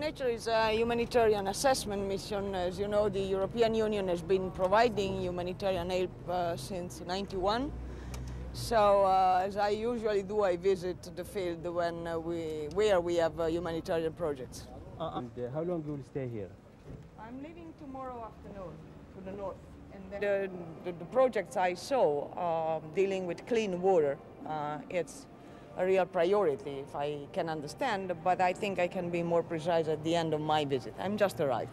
Nature is a humanitarian assessment mission. As you know, the European Union has been providing humanitarian help uh, since 91. So, uh, as I usually do, I visit the field when uh, we, where we have uh, humanitarian projects. And uh, how long will you stay here? I'm leaving tomorrow afternoon to the north. And then the, the, the projects I saw um, dealing with clean water, uh, it's a real priority if I can understand, but I think I can be more precise at the end of my visit. I'm just arrived.